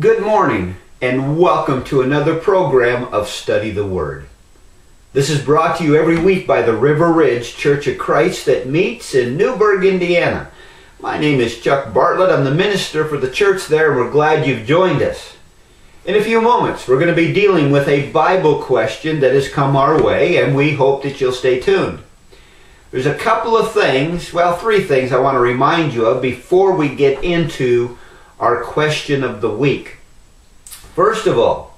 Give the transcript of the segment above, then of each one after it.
Good morning and welcome to another program of Study the Word. This is brought to you every week by the River Ridge Church of Christ that meets in Newburgh, Indiana. My name is Chuck Bartlett. I'm the minister for the church there we're glad you've joined us. In a few moments, we're going to be dealing with a Bible question that has come our way and we hope that you'll stay tuned. There's a couple of things, well, three things I want to remind you of before we get into our question of the week. First of all,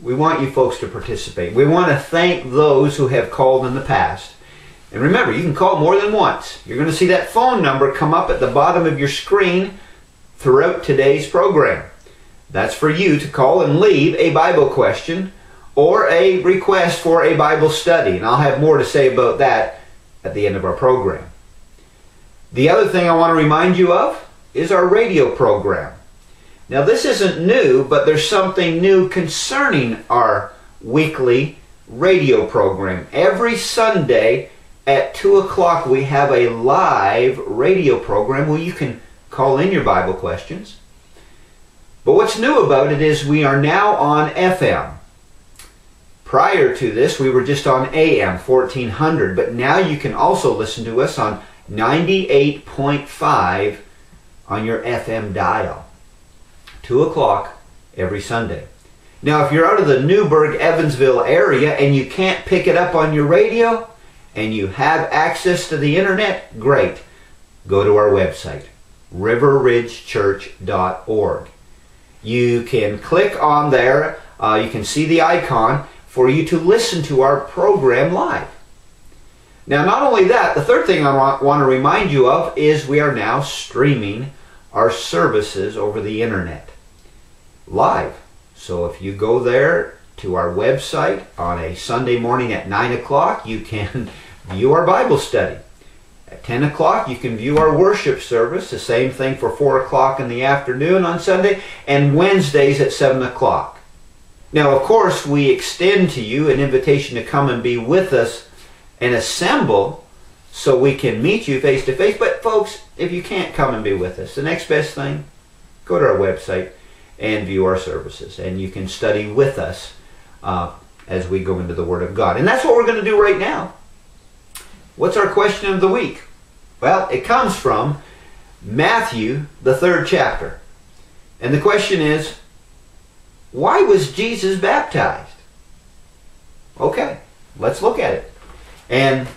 we want you folks to participate. We want to thank those who have called in the past. And remember, you can call more than once. You're going to see that phone number come up at the bottom of your screen throughout today's program. That's for you to call and leave a Bible question or a request for a Bible study. And I'll have more to say about that at the end of our program. The other thing I want to remind you of is our radio program. Now, this isn't new, but there's something new concerning our weekly radio program. Every Sunday at 2 o'clock, we have a live radio program where you can call in your Bible questions. But what's new about it is we are now on FM. Prior to this, we were just on AM 1400, but now you can also listen to us on 98.5 on your FM dial. 2 o'clock every Sunday. Now, if you're out of the Newburgh, Evansville area and you can't pick it up on your radio and you have access to the internet, great. Go to our website, riverridgechurch.org. You can click on there, uh, you can see the icon for you to listen to our program live. Now, not only that, the third thing I want, want to remind you of is we are now streaming our services over the internet live. So if you go there to our website on a Sunday morning at 9 o'clock, you can view our Bible study. At 10 o'clock, you can view our worship service, the same thing for 4 o'clock in the afternoon on Sunday, and Wednesdays at 7 o'clock. Now, of course, we extend to you an invitation to come and be with us and assemble so we can meet you face to face. But folks, if you can't come and be with us, the next best thing, go to our website and view our services. And you can study with us uh, as we go into the Word of God. And that's what we're going to do right now. What's our question of the week? Well, it comes from Matthew, the third chapter. And the question is, why was Jesus baptized? Okay, let's look at it. And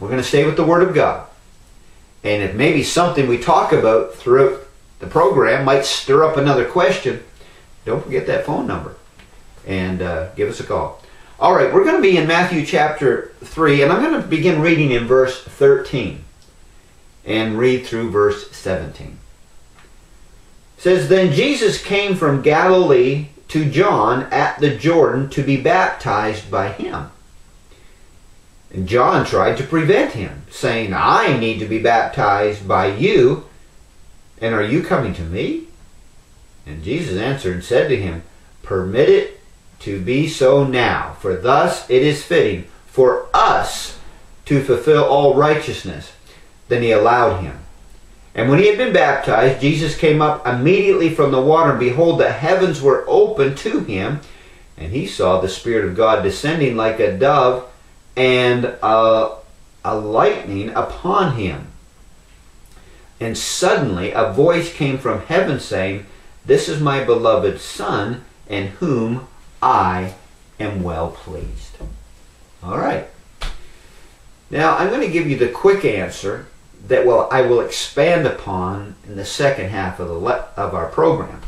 we're going to stay with the Word of God. And if maybe something we talk about throughout the program might stir up another question. Don't forget that phone number and uh, give us a call. All right, we're going to be in Matthew chapter 3, and I'm going to begin reading in verse 13 and read through verse 17. It says, Then Jesus came from Galilee to John at the Jordan to be baptized by him. And John tried to prevent him, saying, I need to be baptized by you, and are you coming to me? And Jesus answered and said to him, Permit it to be so now, for thus it is fitting for us to fulfill all righteousness. Then he allowed him. And when he had been baptized, Jesus came up immediately from the water, and behold, the heavens were opened to him, and he saw the Spirit of God descending like a dove and a, a lightning upon him. And suddenly a voice came from heaven saying, This is my beloved Son, in whom I am well pleased. All right. Now I'm going to give you the quick answer that will I will expand upon in the second half of the of our program.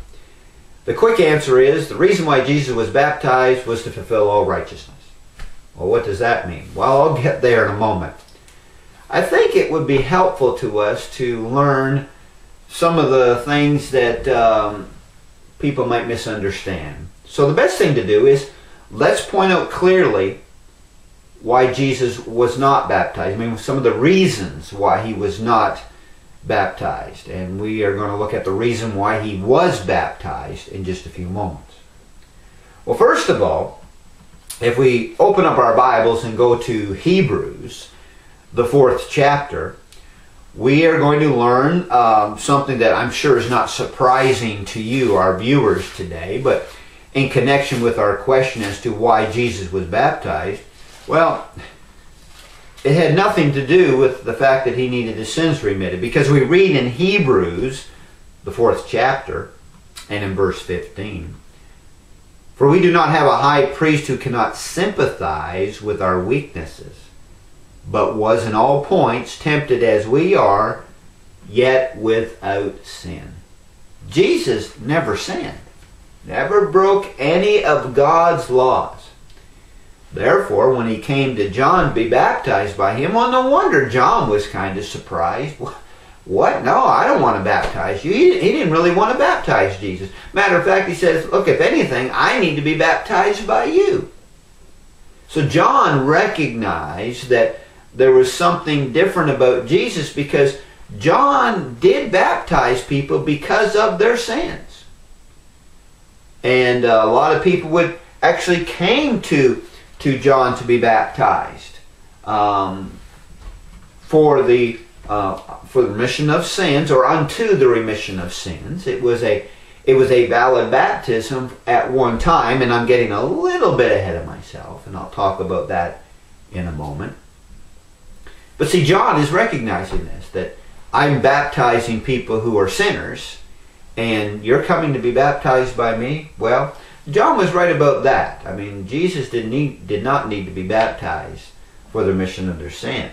The quick answer is the reason why Jesus was baptized was to fulfill all righteousness. Well, what does that mean? Well, I'll get there in a moment. I think it would be helpful to us to learn some of the things that um, people might misunderstand. So the best thing to do is let's point out clearly why Jesus was not baptized. I mean, some of the reasons why he was not baptized. And we are going to look at the reason why he was baptized in just a few moments. Well, first of all, if we open up our Bibles and go to Hebrews, the fourth chapter, we are going to learn um, something that I'm sure is not surprising to you, our viewers today, but in connection with our question as to why Jesus was baptized, well, it had nothing to do with the fact that he needed his sins remitted because we read in Hebrews, the fourth chapter, and in verse 15, For we do not have a high priest who cannot sympathize with our weaknesses, but was in all points tempted as we are, yet without sin. Jesus never sinned, never broke any of God's laws. Therefore, when he came to John to be baptized by him, well, no wonder John was kind of surprised. What? No, I don't want to baptize you. He, didn't really want to baptize Jesus. Matter of fact, he says, look, if anything, I need to be baptized by you. So John recognized that there was something different about Jesus because John did baptize people because of their sins. And uh, a lot of people would actually came to to John to be baptized um, for the uh, for the remission of sins or unto the remission of sins. It was a it was a valid baptism at one time, and I'm getting a little bit ahead of myself, and I'll talk about that in a moment. But see, John is recognizing this that I'm baptizing people who are sinners, and you're coming to be baptized by me. Well, John was right about that. I mean, Jesus did, need, did not need to be baptized for the remission of their sins.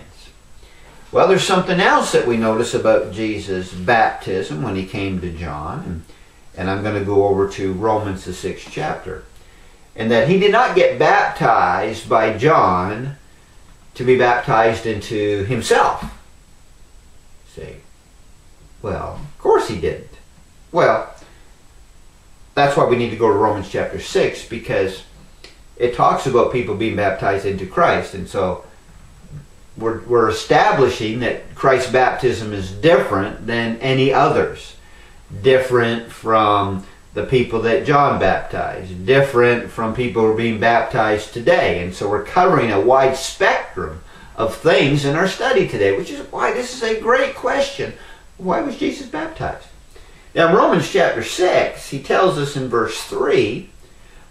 Well, there's something else that we notice about Jesus' baptism when he came to John, and, I'm going to go over to Romans, the sixth chapter, and that he did not get baptized by John to be baptized into himself. See? Well, of course he didn't. Well, that's why we need to go to Romans chapter 6 because it talks about people being baptized into Christ. And so we're, we're establishing that Christ's baptism is different than any others. Different from the people that John baptized. Different from people who are being baptized today. And so we're covering a wide spectrum of things in our study today, which is why this is a great question. Why was Jesus baptized? Now, in Romans chapter 6, he tells us in verse 3,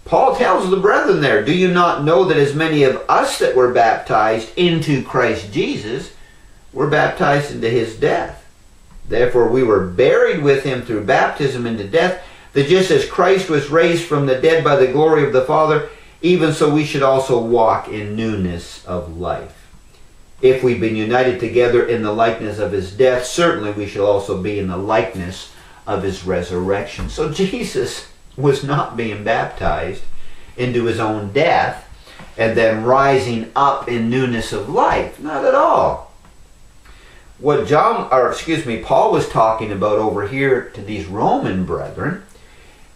Paul tells the brethren there, Do you not know that as many of us that were baptized into Christ Jesus were baptized into his death? Therefore we were buried with him through baptism into death, that just as Christ was raised from the dead by the glory of the Father, even so we should also walk in newness of life. If we've been united together in the likeness of his death, certainly we shall also be in the likeness of his resurrection. So Jesus was not being baptized into his own death and then rising up in newness of life. Not at all. What John, or excuse me, Paul was talking about over here to these Roman brethren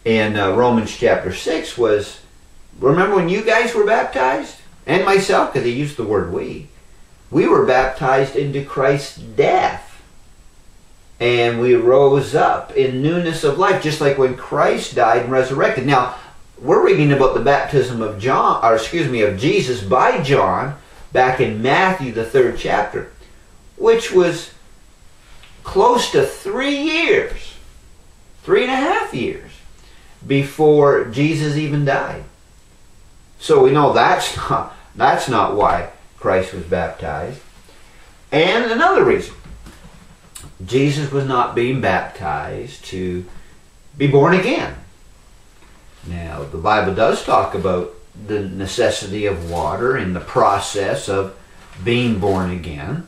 in uh, Romans chapter 6 was, remember when you guys were baptized? And myself, because he used the word we. We were baptized into Christ's death and we rose up in newness of life, just like when Christ died and resurrected. Now, we're reading about the baptism of John, or excuse me, of Jesus by John back in Matthew, the third chapter, which was close to three years, three and a half years before Jesus even died. So we know that's not, that's not why Christ was baptized. And another reason Jesus was not being baptized to be born again. Now, the Bible does talk about the necessity of water in the process of being born again.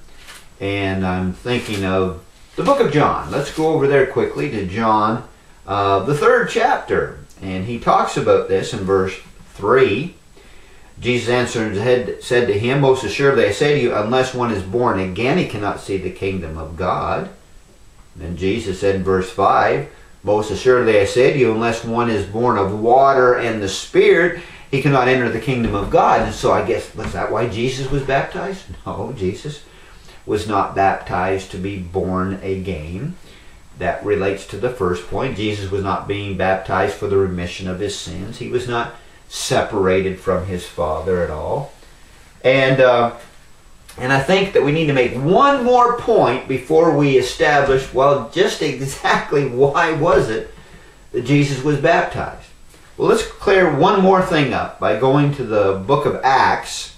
And I'm thinking of the book of John. Let's go over there quickly to John, uh, the third chapter. And he talks about this in verse 3. Jesus answered and said to him, Most assuredly I say to you, unless one is born again, he cannot see the kingdom of God. And Jesus said in verse 5, Most assuredly I say to you, unless one is born of water and the Spirit, he cannot enter the kingdom of God. And so I guess, was that why Jesus was baptized? No, Jesus was not baptized to be born again. That relates to the first point. Jesus was not being baptized for the remission of his sins. He was not separated from his Father at all. And uh, And I think that we need to make one more point before we establish, well, just exactly why was it that Jesus was baptized. Well, let's clear one more thing up by going to the book of Acts,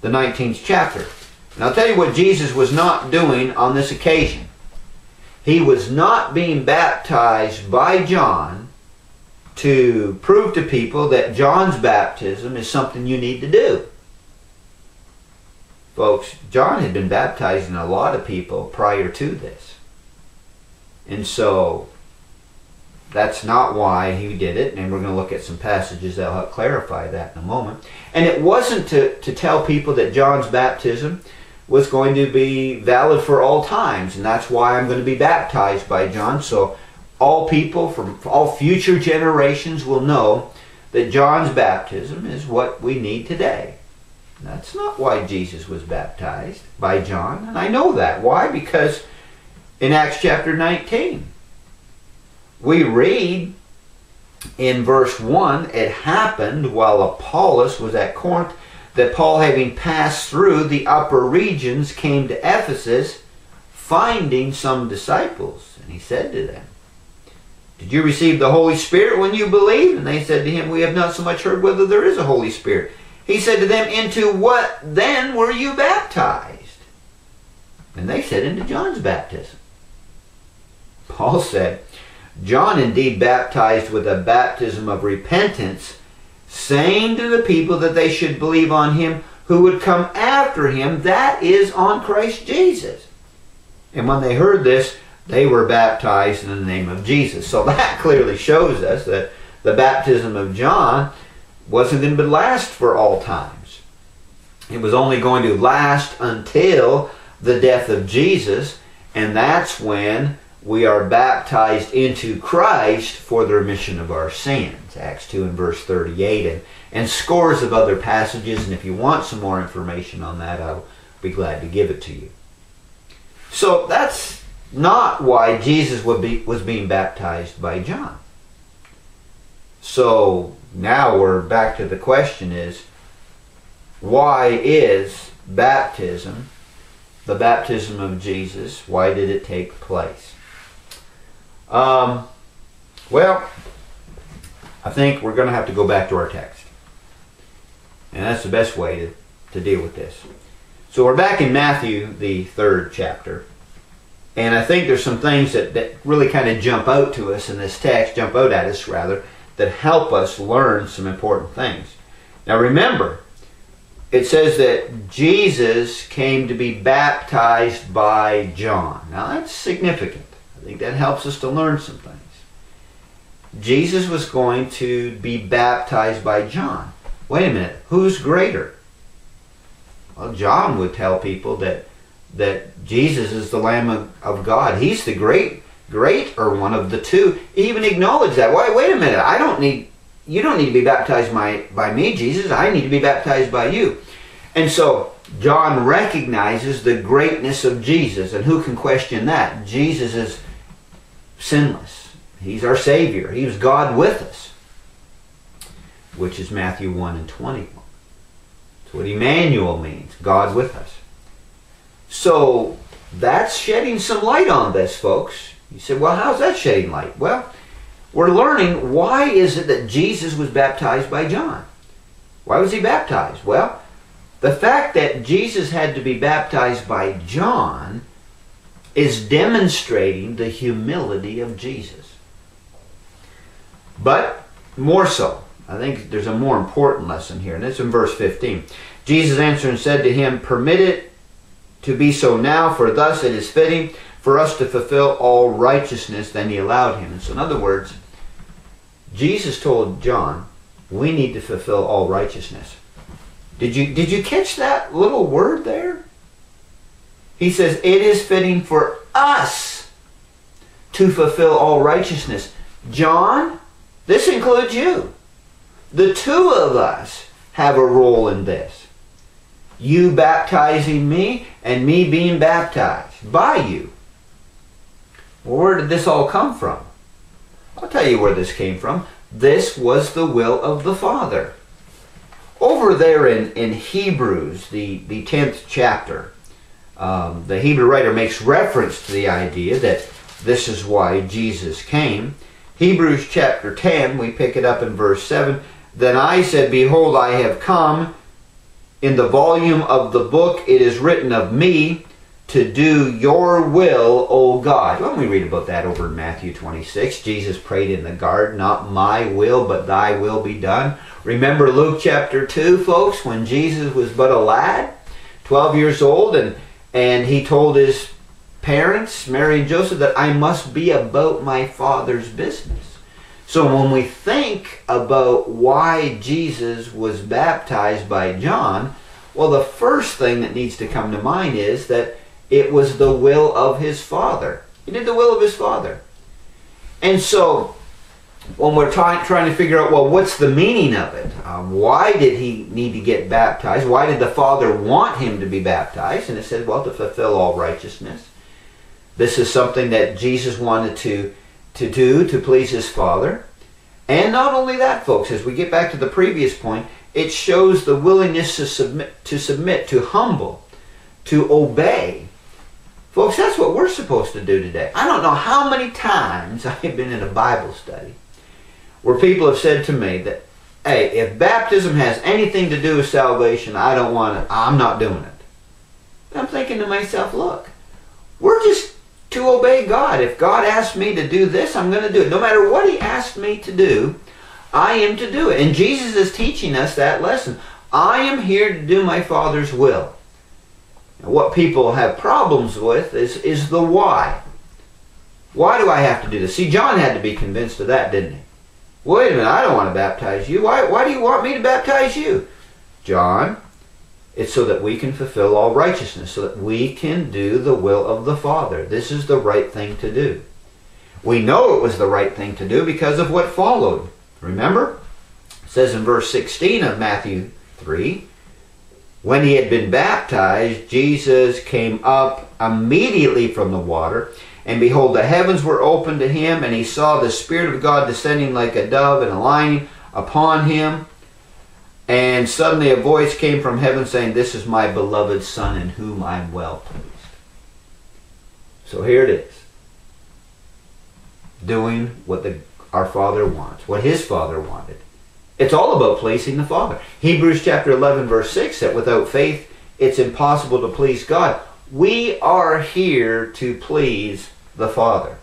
the 19th chapter. And I'll tell you what Jesus was not doing on this occasion. He was not being baptized by John to prove to people that John's baptism is something you need to do. Folks, John had been baptizing a lot of people prior to this. And so that's not why he did it, and we're going to look at some passages that will help clarify that in a moment. And it wasn't to, to tell people that John's baptism was going to be valid for all times, and that's why I'm going to be baptized by John. So all people from all future generations will know that John's baptism is what we need today. That's not why Jesus was baptized by John, and I know that. Why? Because in Acts chapter 19, we read in verse 1 it happened while Apollos was at Corinth that Paul, having passed through the upper regions, came to Ephesus, finding some disciples. And he said to them, Did you receive the Holy Spirit when you believed? And they said to him, We have not so much heard whether there is a Holy Spirit. He said to them, Into what then were you baptized? And they said, Into John's baptism. Paul said, John indeed baptized with a baptism of repentance, saying to the people that they should believe on him who would come after him, that is, on Christ Jesus. And when they heard this, they were baptized in the name of Jesus. So that clearly shows us that the baptism of John wasn't going to last for all times. It was only going to last until the death of Jesus, and that's when we are baptized into Christ for the remission of our sins. Acts 2 and verse 38 and, and scores of other passages. And if you want some more information on that, I'll be glad to give it to you. So that's not why Jesus would be, was being baptized by John. So now we're back to the question is, why is baptism, the baptism of Jesus, why did it take place? Um, well, I think we're going to have to go back to our text. And that's the best way to, to deal with this. So we're back in Matthew, the third chapter. And I think there's some things that, that really kind of jump out to us in this text, jump out at us rather, that help us learn some important things. Now remember, it says that Jesus came to be baptized by John. Now that's significant. I think that helps us to learn some things. Jesus was going to be baptized by John. Wait a minute, who's greater? Well, John would tell people that that Jesus is the Lamb of, of God. He's the great, great, or one of the two. Even acknowledged that. Why? Wait a minute. I don't need. You don't need to be baptized by by me, Jesus. I need to be baptized by you. And so John recognizes the greatness of Jesus, and who can question that? Jesus is sinless. He's our Savior. He was God with us, which is Matthew 1 and 21. That's what Emmanuel means, God with us. So that's shedding some light on this, folks. You said, well, how's that shedding light? Well, we're learning why is it that Jesus was baptized by John? Why was he baptized? Well, the fact that Jesus had to be baptized by John is demonstrating the humility of Jesus. But more so, I think there's a more important lesson here, and it's in verse 15. Jesus answered and said to him, Permit it to be so now, for thus it is fitting for us to fulfill all righteousness. Then he allowed him. And so, in other words, Jesus told John, we need to fulfill all righteousness. Did you, did you catch that little word there? He says, It is fitting for us to fulfill all righteousness. John, this includes you. The two of us have a role in this. You baptizing me and me being baptized by you. Well, where did this all come from? I'll tell you where this came from. This was the will of the Father. over there in, in Hebrews, the, the 10th chapter, um, the Hebrew writer makes reference to the idea that this is why Jesus came. Hebrews chapter 10, we pick it up in verse 7. Then I said, Behold, I have come. In the volume of the book it is written of me to do your will, O God. Let me read about that over in Matthew 26. Jesus prayed in the garden, Not my will, but thy will be done. Remember Luke chapter 2, folks, when Jesus was but a lad, 12 years old, and, and he told his parents, Mary and Joseph, that I must be about my Father's business. So when we think about why Jesus was baptized by John, well, the first thing that needs to come to mind is that it was the will of his Father. He did the will of his Father. And so when we're trying, trying to figure out, well, what's the meaning of it? Um, why did he need to get baptized? Why did the Father want him to be baptized? And it said, well, to fulfill all righteousness. This is something that Jesus wanted to, to do to please his Father. And not only that, folks, as we get back to the previous point, it shows the willingness to submit, to submit, to humble, to obey. Folks, that's what we're supposed to do today. I don't know how many times I've been in a Bible study where people have said to me that, hey, if baptism has anything to do with salvation, I don't want it. I'm not doing it. I'm thinking to myself, look, we're just to obey God. If God asks me to do this, I'm going to do it. No matter what He asks me to do, I am to do it. And Jesus is teaching us that lesson. I am here to do my Father's will. What people have problems with is, is the why. Why do I have to do this? See, John had to be convinced of that, didn't he? Wait a minute, I don't want to baptize you. Why, why do you want me to baptize you? John, it's so that we can fulfill all righteousness, so that we can do the will of the Father. This is the right thing to do. We know it was the right thing to do because of what followed. Remember? It says in verse 16 of Matthew 3 When he had been baptized, Jesus came up immediately from the water, and behold, the heavens were opened to him, and he saw the Spirit of God descending like a dove and alighting upon him. And suddenly a voice came from heaven saying, This is my beloved Son in whom I am well pleased. So here it is. Doing what the, our Father wants, what His Father wanted. It's all about pleasing the Father. Hebrews chapter 11 verse 6 that without faith it's impossible to please God. We are here to please the Father.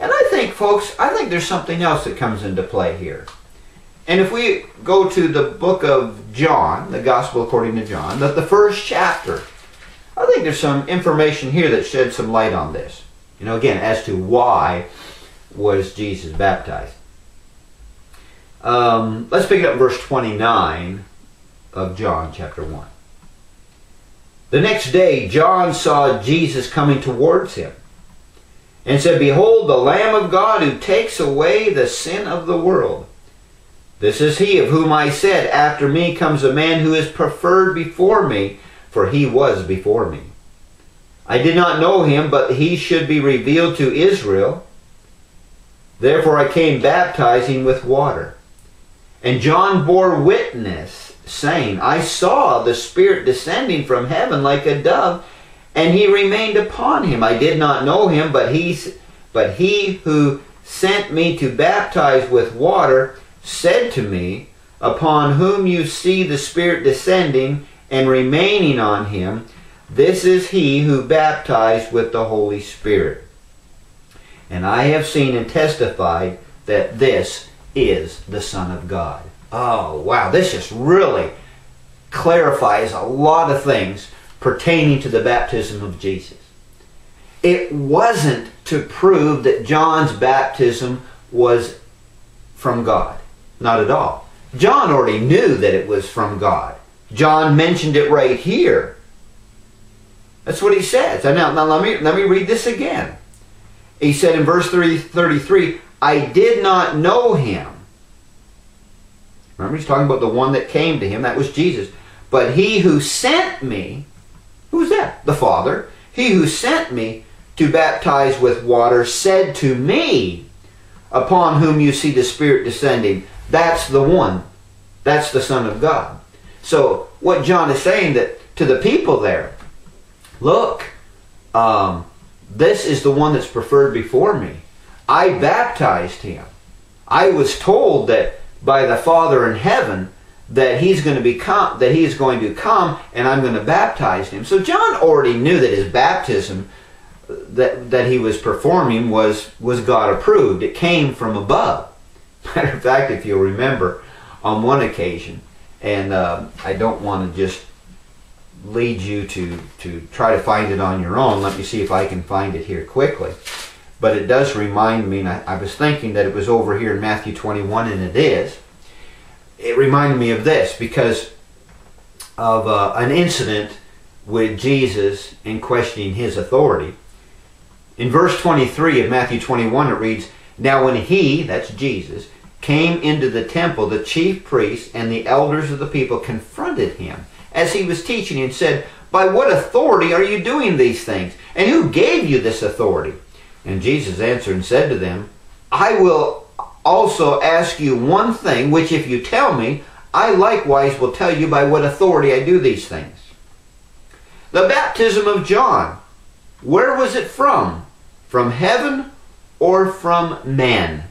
And I think, folks, I think there's something else that comes into play here. And if we go to the book of John, the Gospel according to John, the, the first chapter, I think there's some information here that sheds some light on this. You know, again, as to why was Jesus baptized. Um, let's pick up verse 29 of John chapter 1. The next day, John saw Jesus coming towards him and said, Behold, the Lamb of God who takes away the sin of the world. This is he of whom I said, After me comes a man who is preferred before me, for he was before me. I did not know him, but he should be revealed to Israel. Therefore I came baptizing with water. And John bore witness, saying, I saw the Spirit descending from heaven like a dove, and he remained upon him. I did not know him, but he, but he who sent me to baptize with water said to me, Upon whom you see the Spirit descending and remaining on him, this is he who baptized with the Holy Spirit. And I have seen and testified that this is the Son of God. Oh, wow, this just really clarifies a lot of things pertaining to the baptism of Jesus. It wasn't to prove that John's baptism was from God. Not at all. John already knew that it was from God. John mentioned it right here. That's what he says. Now, now let, me, let me read this again. He said in verse 33, I did not know him. Remember, he's talking about the one that came to him. That was Jesus. But he who sent me, who's that? The Father. He who sent me to baptize with water said to me, Upon whom you see the Spirit descending, that's the one. That's the Son of God. So what John is saying that to the people there, look, um, this is the one that's preferred before me. I baptized him. I was told that by the Father in heaven that he's going to become that he is going to come and I'm going to baptize him. So John already knew that his baptism that that he was performing was was God approved. It came from above. Matter of fact, if you'll remember, on one occasion, and uh, I don't want to just lead you to to try to find it on your own. Let me see if I can find it here quickly. But it does remind me, and I, I was thinking that it was over here in Matthew 21, and it is. It reminded me of this because of uh, an incident with Jesus and questioning his authority. In verse 23 of Matthew 21, it reads, Now when he, that's Jesus, came into the temple, the chief priests and the elders of the people confronted him as he was teaching and said, By what authority are you doing these things? And who gave you this authority? And Jesus answered and said to them, I will also ask you one thing, which if you tell me, I likewise will tell you by what authority I do these things. The baptism of John, where was it from? From heaven or from men?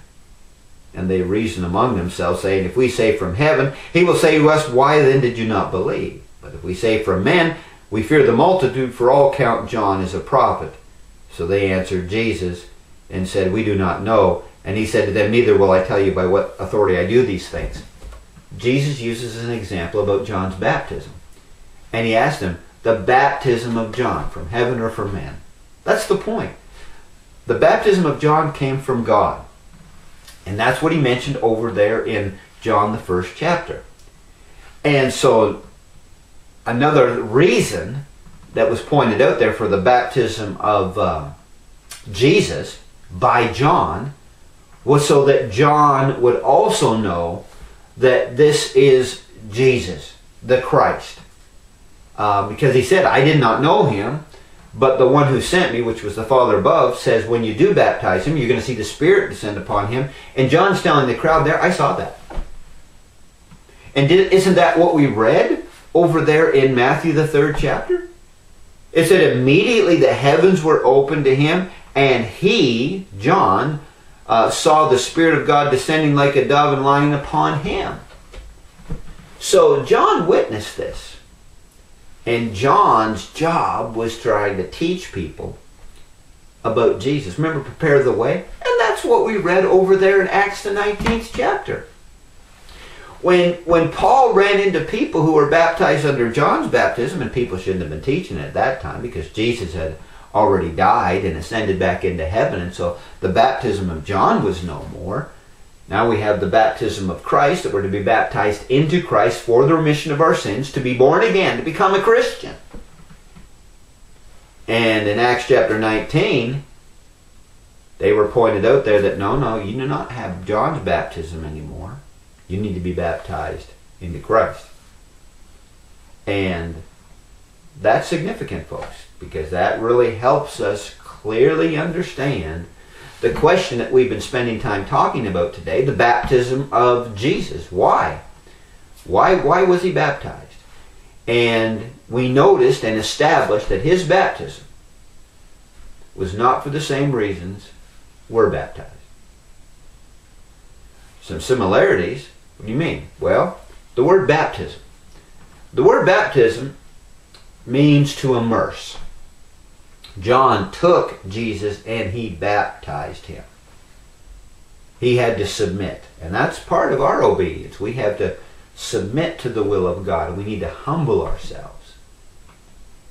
And they reason among themselves, saying, If we say from heaven, he will say to us, Why then did you not believe? But if we say from men, we fear the multitude, for all count John as a prophet. So they answered Jesus and said, We do not know. And he said to them, Neither will I tell you by what authority I do these things. Jesus uses an example about John's baptism. And he asked him, The baptism of John, from heaven or from man? That's the point. The baptism of John came from God. And that's what he mentioned over there in John, the first chapter. And so, another reason that was pointed out there for the baptism of uh, Jesus by John was so that John would also know that this is Jesus, the Christ. Uh, because he said, I did not know him, but the one who sent me, which was the Father above, says when you do baptize him, you're going to see the Spirit descend upon him. And John's telling the crowd there, I saw that. And did, isn't that what we read over there in Matthew, the third chapter? It said immediately the heavens were opened to him, and he, John, uh, saw the Spirit of God descending like a dove and lying upon him. So John witnessed this. And John's job was trying to teach people about Jesus. Remember, prepare the way? And that's what we read over there in Acts the 19th chapter. When, when Paul ran into people who were baptized under John's baptism, and people shouldn't have been teaching at that time because Jesus had already died and ascended back into heaven, and so the baptism of John was no more. Now we have the baptism of Christ, that we're to be baptized into Christ for the remission of our sins, to be born again, to become a Christian. And in Acts chapter 19, they were pointed out there that no, no, you do not have John's baptism anymore you need to be baptized into Christ. And that's significant, folks, because that really helps us clearly understand the question that we've been spending time talking about today, the baptism of Jesus. Why? Why, why was he baptized? And we noticed and established that his baptism was not for the same reasons we're baptized. Some similarities what do you mean? Well, the word baptism. The word baptism means to immerse. John took Jesus and he baptized him. He had to submit. And that's part of our obedience. We have to submit to the will of God. We need to humble ourselves.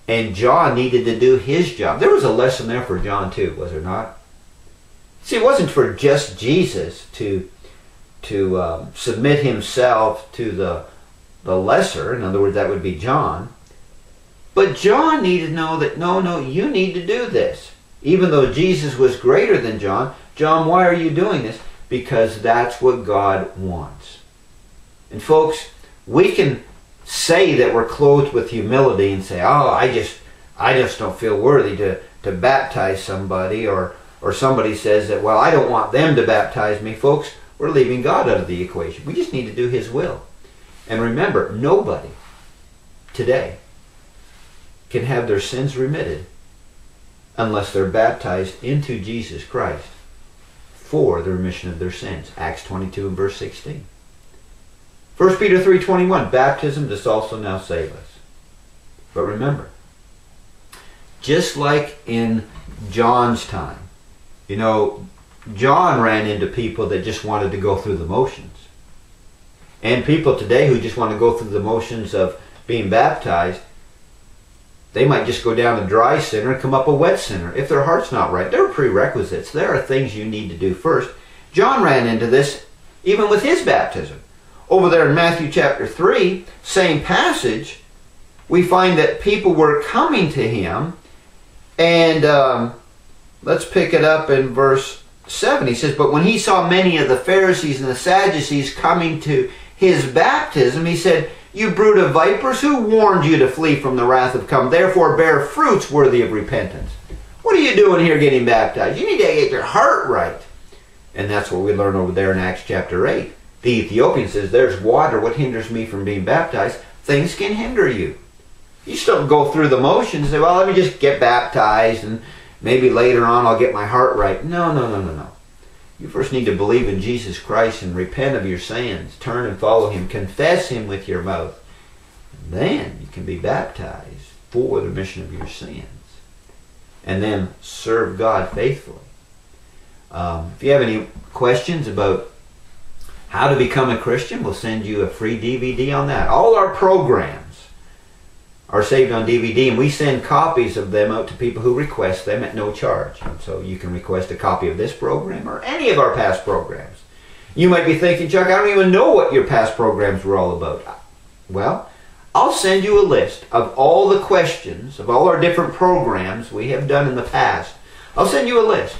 And John needed to do his job. There was a lesson there for John too, was there not? See, it wasn't for just Jesus to to um, submit himself to the, the lesser, in other words, that would be John. But John needed to know that, no, no, you need to do this. Even though Jesus was greater than John, John, why are you doing this? Because that's what God wants. And folks, we can say that we're clothed with humility and say, oh, I just, I just don't feel worthy to, to baptize somebody or, or somebody says that, well, I don't want them to baptize me. Folks, we're leaving God out of the equation. We just need to do His will. And remember, nobody, today can have their sins remitted unless they're baptized into Jesus Christ for the remission of their sins. Acts 22 and verse 16. 1 Peter 3.21, baptism does also now save us. But remember, just like in John's time, you know, John ran into people that just wanted to go through the motions. And people today who just want to go through the motions of being baptized, they might just go down a dry center and come up a wet center If their heart's not right, there are prerequisites. There are things you need to do first. John ran into this even with his baptism. Over there in Matthew chapter 3, same passage, we find that people were coming to him. And um, let's pick it up in verse 7. He says, But when he saw many of the Pharisees and the Sadducees coming to his baptism, he said, You brood of vipers, who warned you to flee from the wrath of come? Therefore bear fruits worthy of repentance. What are you doing here getting baptized? You need to get your heart right. And that's what we learn over there in Acts chapter 8. The Ethiopian says, There's water. What hinders me from being baptized? Things can hinder you. You still go through the motions and say, Well, let me just get baptized and maybe later on I'll get my heart right. No, no, no, no, no. You first need to believe in Jesus Christ and repent of your sins. Turn and follow Him. Confess Him with your mouth. And Then you can be baptized for the remission of your sins. And then serve God faithfully. Um, if you have any questions about how to become a Christian, we'll send you a free DVD on that. All our programs are saved on DVD, and we send copies of them out to people who request them at no charge. So you can request a copy of this program or any of our past programs. You might be thinking, Chuck, I don't even know what your past programs were all about. Well, I'll send you a list of all the questions of all our different programs we have done in the past. I'll send you a list.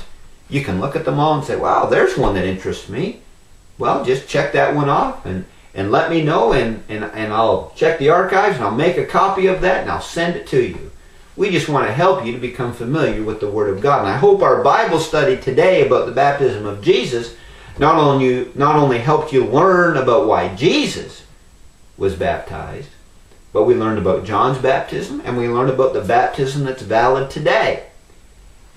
You can look at them all and say, wow, there's one that interests me. Well, just check that one off and and let me know and, and, and I'll check the archives and I'll make a copy of that and I'll send it to you. We just want to help you to become familiar with the Word of God. And I hope our Bible study today about the baptism of Jesus not only, not only helped you learn about why Jesus was baptized, but we learned about John's baptism and we learned about the baptism that's valid today.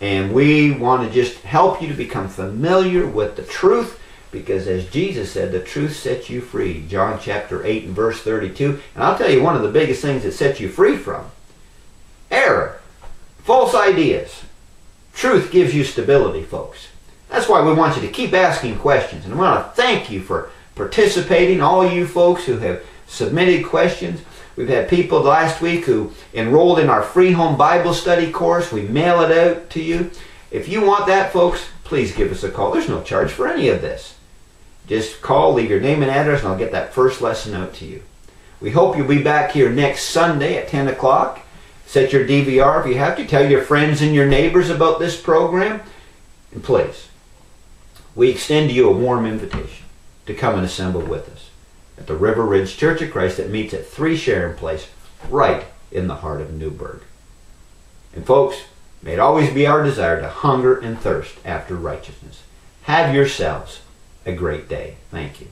And we want to just help you to become familiar with the truth because as Jesus said, the truth sets you free. John chapter 8 and verse 32. And I'll tell you one of the biggest things that sets you free from error, false ideas. Truth gives you stability, folks. That's why we want you to keep asking questions. And I want to thank you for participating, all you folks who have submitted questions. We've had people last week who enrolled in our free home Bible study course. We mail it out to you. If you want that, folks, please give us a call. There's no charge for any of this. Just call, leave your name and address, and I'll get that first lesson out to you. We hope you'll be back here next Sunday at 10 o'clock. Set your DVR if you have to. Tell your friends and your neighbors about this program. And please, we extend to you a warm invitation to come and assemble with us at the River Ridge Church of Christ that meets at 3 Sharon Place, right in the heart of Newburgh. And folks, may it always be our desire to hunger and thirst after righteousness. Have yourselves a great day. Thank you.